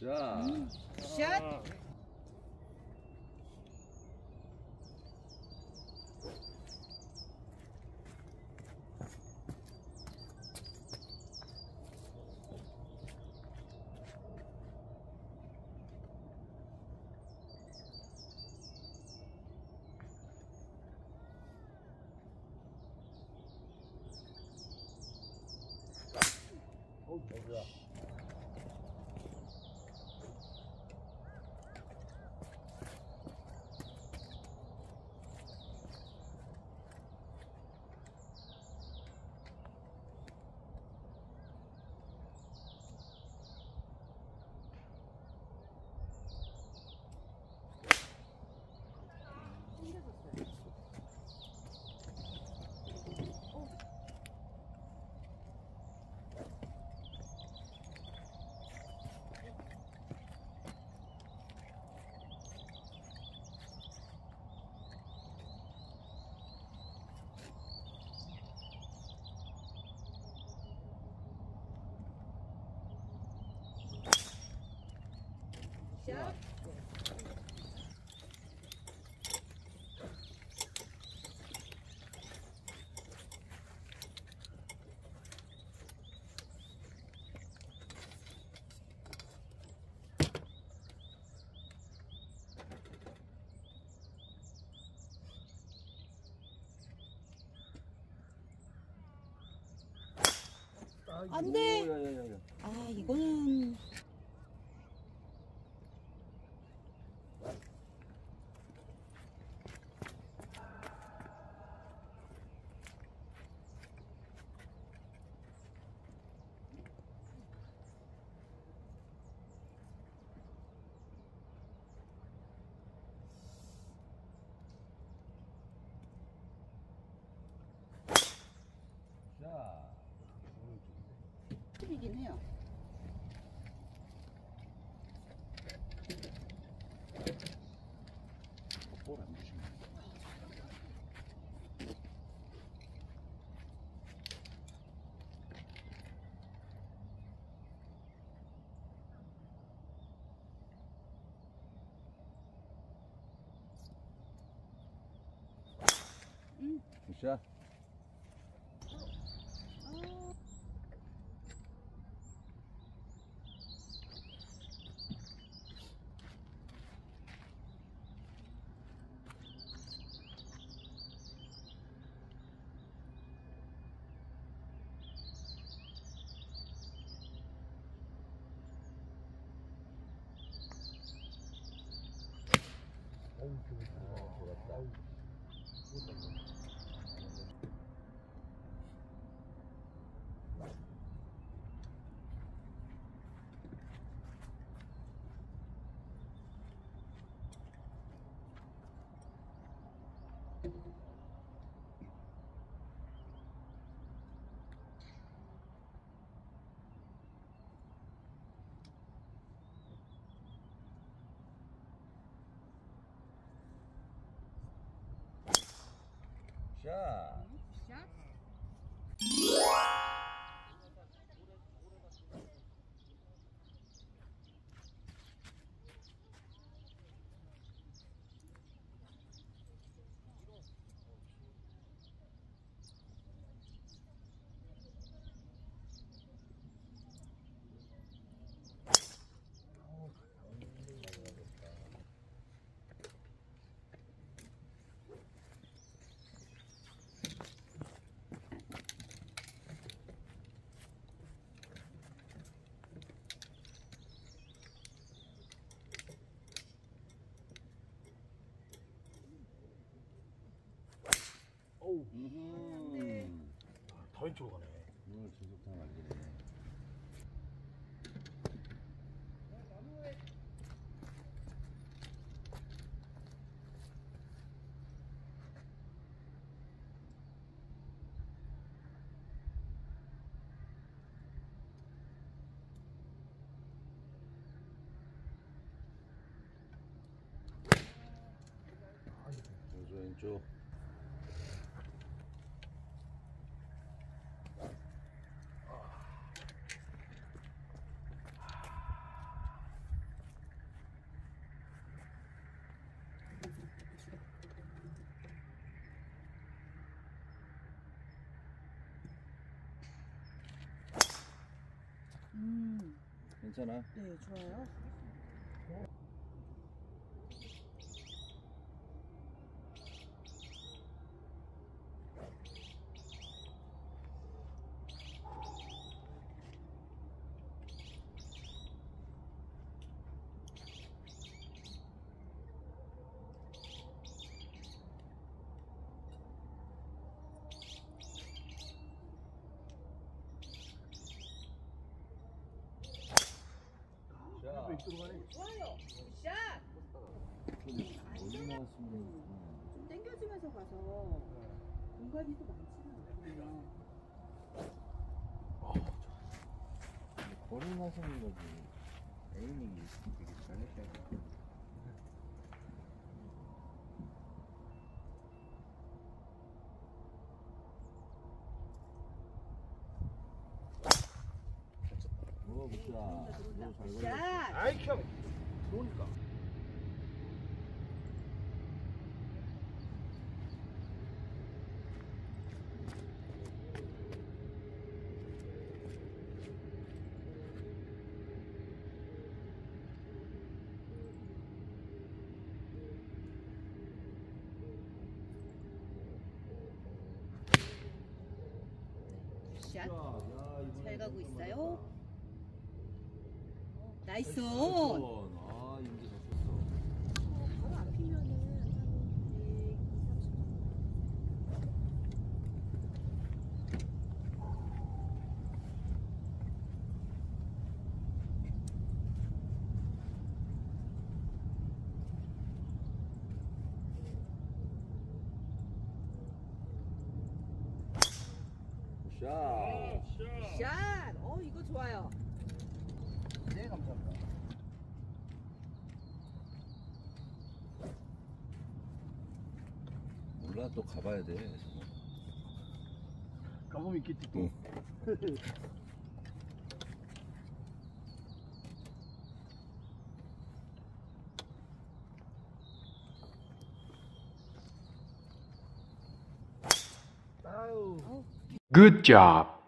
자, 샷. 어우, 뭐야. 샷. 안 돼. 아 이거는 меня. Опора нужна. Сейчас. 자, 샷. 다 왼쪽으로 가네. 오늘 저속탕 날리네. 여주 왼쪽. 괜찮아. 네, 좋아요. 자, 좋아요. 샷. 어디 나왔으면 좀 당겨주면서 가서 공간이 또 많지는 않거든요. 걸어 나서는 거지. 에이밍이 되게 잘했어요. 샷. 아이 형. 이번에 잘 가고 좀 있어요. 나이스. 온. 아, 인지 잡혔어. 바로 앞이면은 한 120, 30 정도. 굿샷. 샷. 어, 이거 좋아요. 네 감사합니다 몰라, 또 가봐야 돼. 가보면 있겠지 또 응. Good job.